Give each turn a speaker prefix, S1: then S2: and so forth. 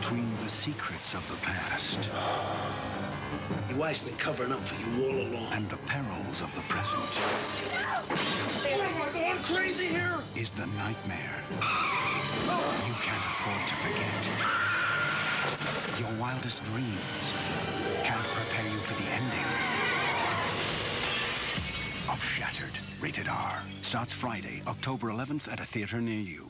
S1: between the secrets of the past
S2: Your wife's been covering up for you all along.
S1: and the perils of the present
S2: What am I going crazy here?
S1: is the nightmare you can't afford to forget. Your wildest dreams can't prepare you for the ending of Shattered. Rated R. Starts Friday, October 11th at a theater near you.